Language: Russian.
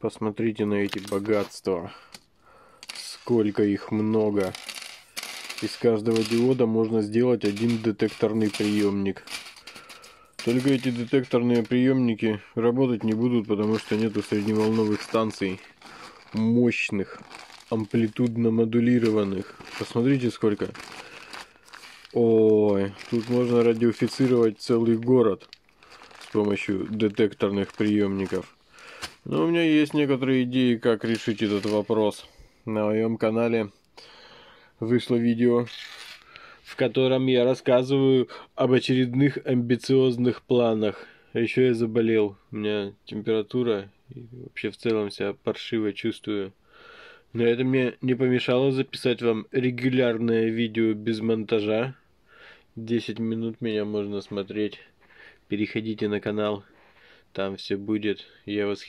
Посмотрите на эти богатства. Сколько их много. Из каждого диода можно сделать один детекторный приемник. Только эти детекторные приемники работать не будут, потому что нету средневолновых станций мощных, амплитудно модулированных. Посмотрите сколько. Ой, тут можно радиофицировать целый город с помощью детекторных приемников. Но у меня есть некоторые идеи, как решить этот вопрос. На моем канале вышло видео, в котором я рассказываю об очередных амбициозных планах. А еще я заболел. У меня температура и вообще в целом себя паршиво чувствую. Но это мне не помешало записать вам регулярное видео без монтажа. 10 минут меня можно смотреть. Переходите на канал, там все будет. Я вас